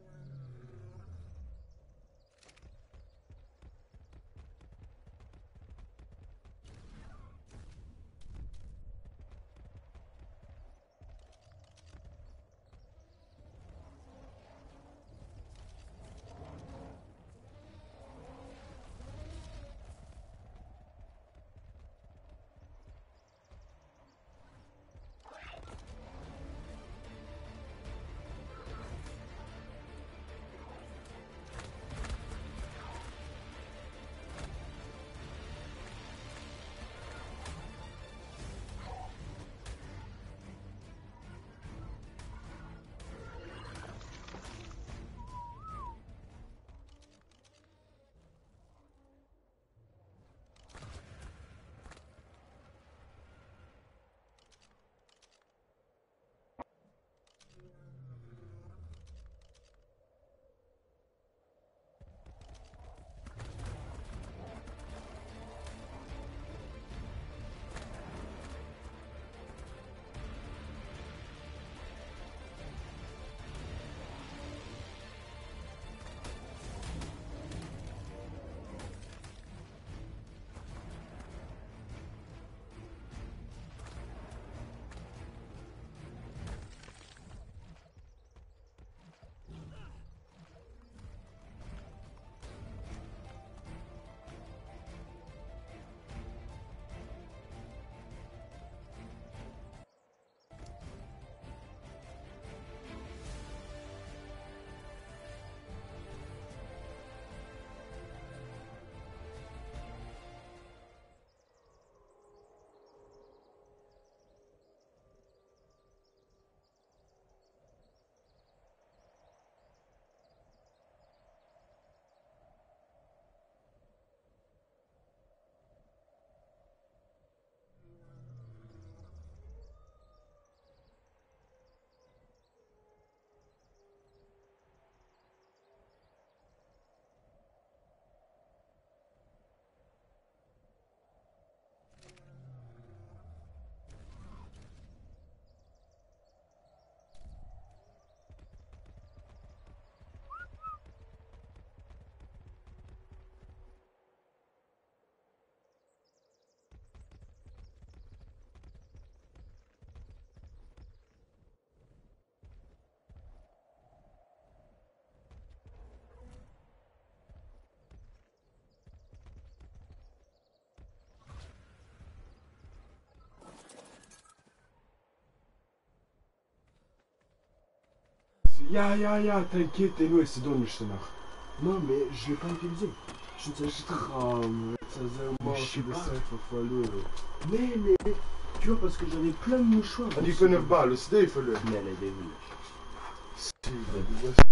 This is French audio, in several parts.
for Ja, ja, ja, t'inquiète, et nous, c'est donne, je Non, mais je l'ai pas utilisé. Je ne sais pas. Ah, mais ça faisait un mois, je sais de pas. ça, il faut falloir. Mais, mais, tu vois, parce que j'avais plein de mouchoirs. Ah, die kunnen ballen, Steven. Mais elle est dat is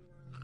Yeah.